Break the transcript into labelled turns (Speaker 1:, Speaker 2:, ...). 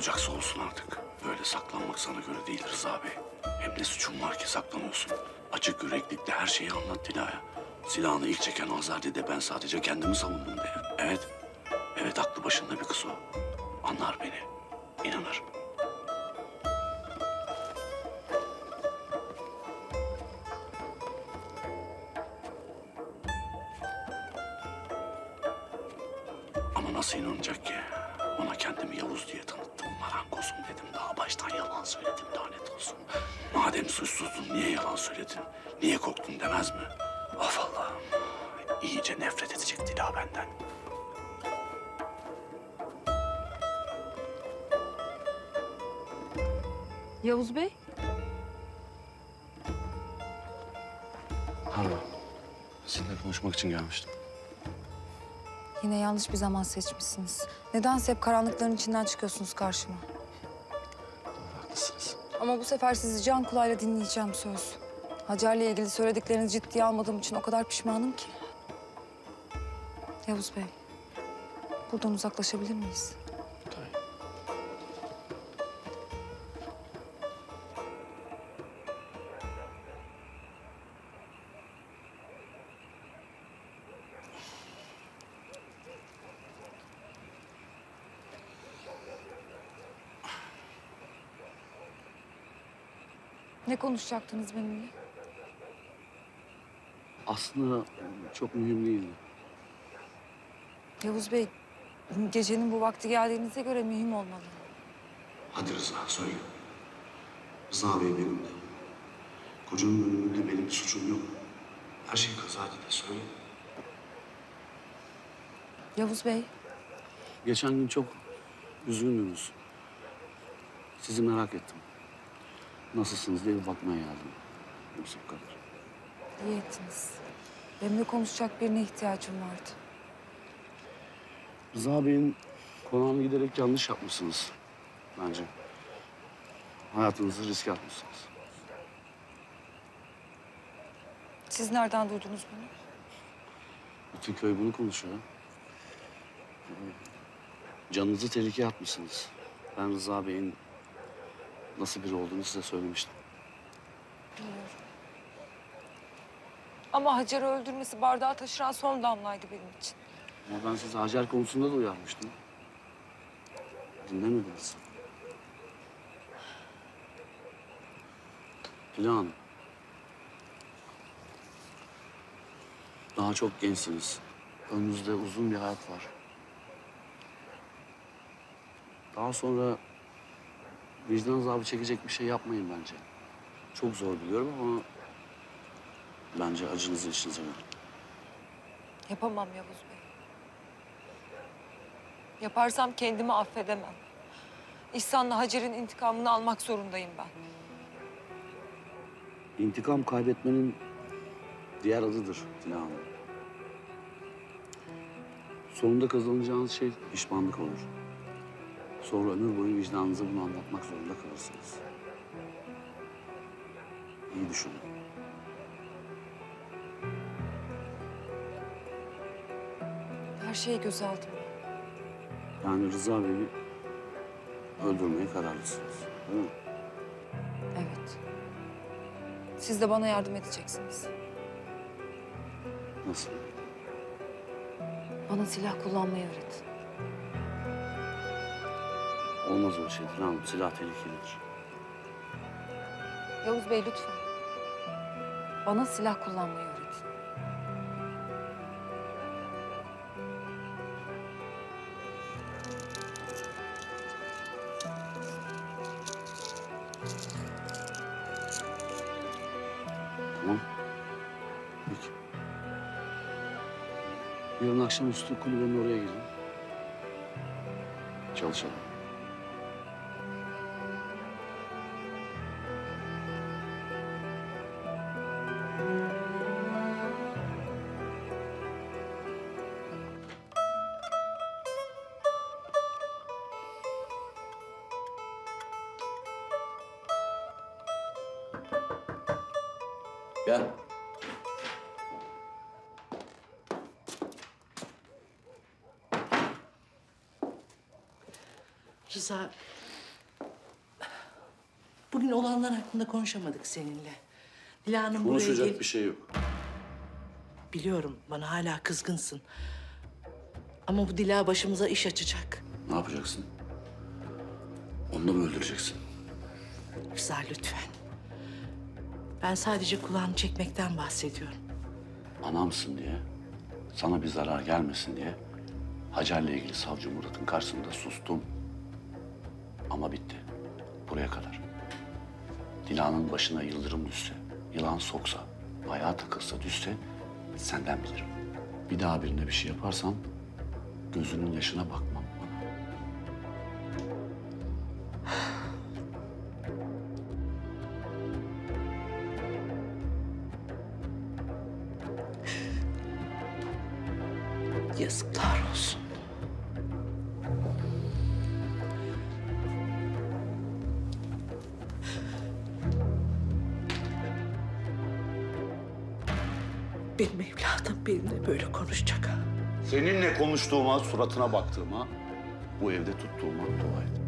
Speaker 1: olacaksa olsun artık. Böyle saklanmak sana göre değil Rıza Bey. Hem ne suçun var ki saklanıyorsun. Açık yüreklikle her şeyi anlat Dila'ya. Silahını ilk çeken Azade de ben sadece kendimi savundum de. Evet, evet aklı başında bir kız o. Anlar beni, inanır. Ama nasıl inanacak ki? Ona kendimi Yavuz diye tanıttım. Marangozum dedim. Daha baştan yalan söyledim lanet olsun. Madem suçsuzdun niye yalan söyledin? Niye korktun demez mi? Of Allah'ım. İyice nefret edecek Dila benden.
Speaker 2: Yavuz Bey,
Speaker 1: Harbi. Seninle konuşmak için gelmiştim.
Speaker 2: yine yanlış bir zaman seçmişsiniz. Nedense hep karanlıkların içinden çıkıyorsunuz karşıma. Ama bu sefer sizi can kulağıyla dinleyeceğim söz. Hacer'le ilgili söylediklerinizi ciddiye almadığım için o kadar pişmanım ki. Yavuz Bey, buradan uzaklaşabilir miyiz? Ne konuşacaktınız benimle?
Speaker 1: Aslında çok mühim değildi.
Speaker 2: Yavuz Bey, gecenin bu vakti geldiğinize göre mühim olmalı.
Speaker 1: Hadi Rıza söyle. Rıza Bey benim de. Kocanın ölümünde benim bir suçum yok. Her şey kazaydı de söyle.
Speaker 2: Yavuz Bey,
Speaker 3: Geçen gün çok üzgündünüz. Sizi merak ettim. Nasılsınız diye bir bakmaya geldim. Yoksa bu kadar.
Speaker 2: iyi ettiniz. Benimle konuşacak birine ihtiyacım vardı.
Speaker 3: Rıza Bey'in konağına giderek yanlış yapmışsınız bence. Hayatınızı riske atmışsınız.
Speaker 2: Siz nereden duydunuz bunu?
Speaker 3: Bütün köy bunu konuşuyor. Canınızı tehlikeye atmışsınız. Ben Rıza Bey'in nasıl biri olduğunu size söylemiştim.
Speaker 2: Biliyorum. Ama Hacer'i öldürmesi bardağı taşıran son damlaydı benim için.
Speaker 3: Ama ben sizi Hacer konusunda da uyarmıştım. Dinlemediniz. Plan. Daha çok gençsiniz. Önünüzde uzun bir hayat var. Daha sonra vicdan azabı çekecek bir şey yapmayın bence. Çok zor biliyorum ama bence acınızı işinize verin.
Speaker 2: Yapamam Yavuz Bey. Yaparsam kendimi affedemem. İhsan'la Hacer'in intikamını almak zorundayım ben.
Speaker 3: İntikam kaybetmenin diğer adıdır Dila Hanım. Sonunda kazanacağınız şey pişmanlık olur. Sonra ömür boyu vicdanınıza bunu anlatmak zorunda kalırsınız. İyi düşünün.
Speaker 2: Her şeyi göze aldım.
Speaker 3: Yani Rıza Bey'i öldürmeye kararlısınız. Değil mi?
Speaker 2: Evet. Siz de bana yardım edeceksiniz.
Speaker 3: Nasıl?
Speaker 2: Bana silah kullanmayı öğretin.
Speaker 3: Olmaz öyle şey Dila Hanım. Silah tehlikelidir.
Speaker 2: Yavuz Bey lütfen. Bana silah kullanmayı öğretin.
Speaker 3: Tamam. Peki. Yarın akşamüstü kulübenin oraya gelin. Çalışalım.
Speaker 1: Gel.
Speaker 4: Rıza, bugün olanlar hakkında konuşamadık seninle. Dila'nın buraya
Speaker 3: Konuşacak
Speaker 4: gel-
Speaker 3: bir şey yok.
Speaker 4: Biliyorum bana hala kızgınsın. Ama bu Dila başımıza iş açacak.
Speaker 3: Ne yapacaksın? Onu da mı öldüreceksin?
Speaker 4: Rıza lütfen. Ben sadece kulağını çekmekten bahsediyorum.
Speaker 3: Anamsın diye, sana bir zarar gelmesin diye Hacer'le ilgili savcı Murat'ın karşısında sustum. Ama bitti. Buraya kadar. Dila'nın başına yıldırım düşse, yılan soksa, ayağa takılsa düşse senden bilirim. Bir daha birine bir şey yaparsan gözünün yaşına bakmam
Speaker 4: Yazıklar olsun. Benim evladım benimle böyle konuşacak.
Speaker 3: Seninle konuştuğuma, suratına baktığıma, bu evde tuttuğuma dua et.